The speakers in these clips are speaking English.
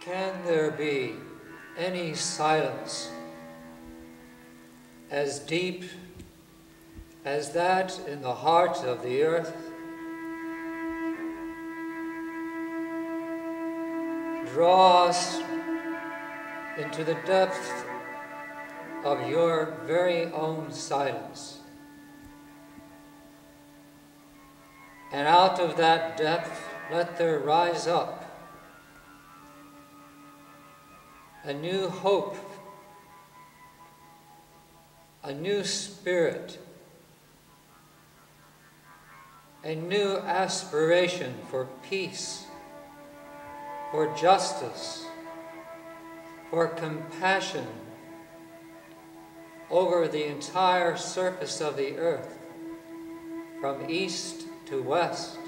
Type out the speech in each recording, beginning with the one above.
Can there be any silence as deep as that in the heart of the earth? Draw us into the depth of your very own silence. And out of that depth, let there rise up a new hope, a new spirit, a new aspiration for peace, for justice, for compassion over the entire surface of the earth, from east to west.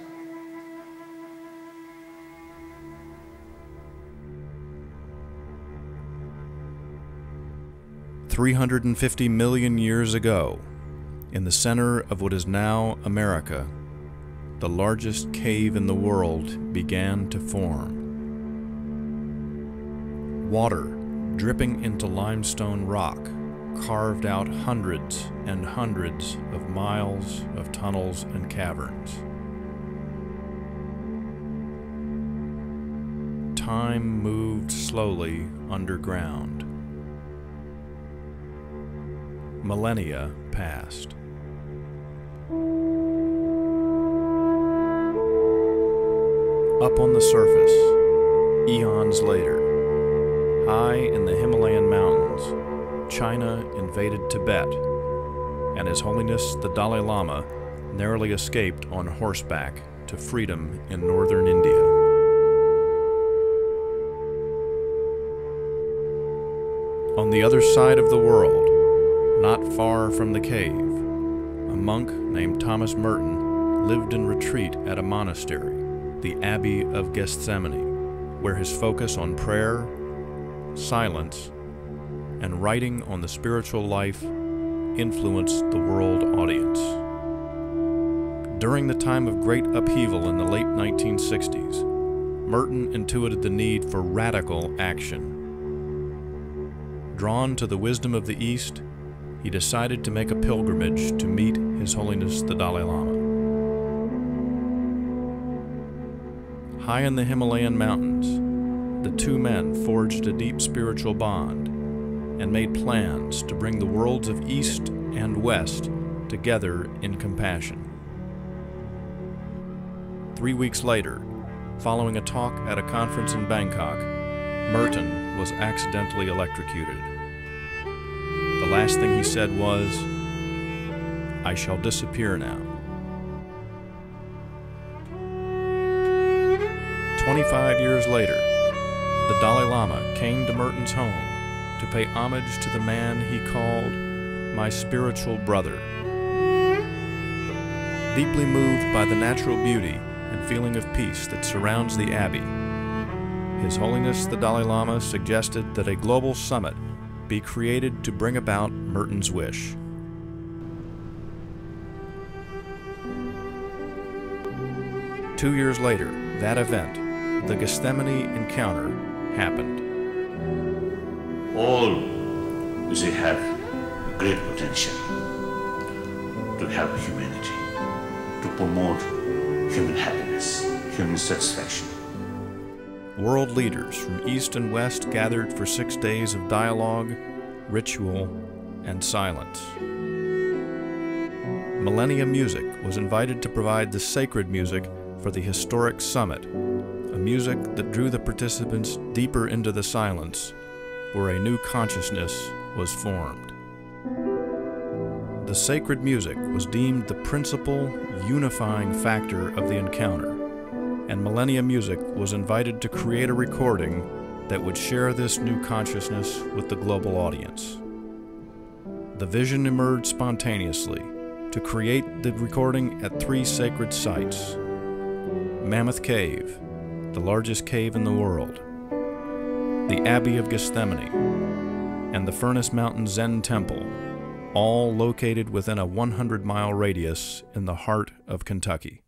350 million years ago, in the center of what is now America, the largest cave in the world began to form. Water dripping into limestone rock carved out hundreds and hundreds of miles of tunnels and caverns. Time moved slowly underground millennia passed. Up on the surface, eons later, high in the Himalayan mountains, China invaded Tibet, and His Holiness the Dalai Lama narrowly escaped on horseback to freedom in northern India. On the other side of the world, not far from the cave, a monk named Thomas Merton lived in retreat at a monastery, the Abbey of Gethsemani, where his focus on prayer, silence, and writing on the spiritual life influenced the world audience. During the time of great upheaval in the late 1960s, Merton intuited the need for radical action. Drawn to the wisdom of the East, he decided to make a pilgrimage to meet His Holiness the Dalai Lama. High in the Himalayan mountains, the two men forged a deep spiritual bond and made plans to bring the worlds of East and West together in compassion. Three weeks later, following a talk at a conference in Bangkok, Merton was accidentally electrocuted last thing he said was, I shall disappear now. 25 years later, the Dalai Lama came to Merton's home to pay homage to the man he called my spiritual brother. Deeply moved by the natural beauty and feeling of peace that surrounds the Abbey, His Holiness the Dalai Lama suggested that a global summit be created to bring about Merton's wish. Two years later, that event, the Gethsemani encounter, happened. All they have great potential to help humanity, to promote human happiness, human satisfaction. World leaders from East and West gathered for six days of dialogue, ritual, and silence. Millennia Music was invited to provide the sacred music for the historic summit, a music that drew the participants deeper into the silence, where a new consciousness was formed. The sacred music was deemed the principal unifying factor of the encounter, and Millennia Music was invited to create a recording that would share this new consciousness with the global audience. The vision emerged spontaneously to create the recording at three sacred sites Mammoth Cave, the largest cave in the world, the Abbey of Gethsemani, and the Furnace Mountain Zen Temple, all located within a 100 mile radius in the heart of Kentucky.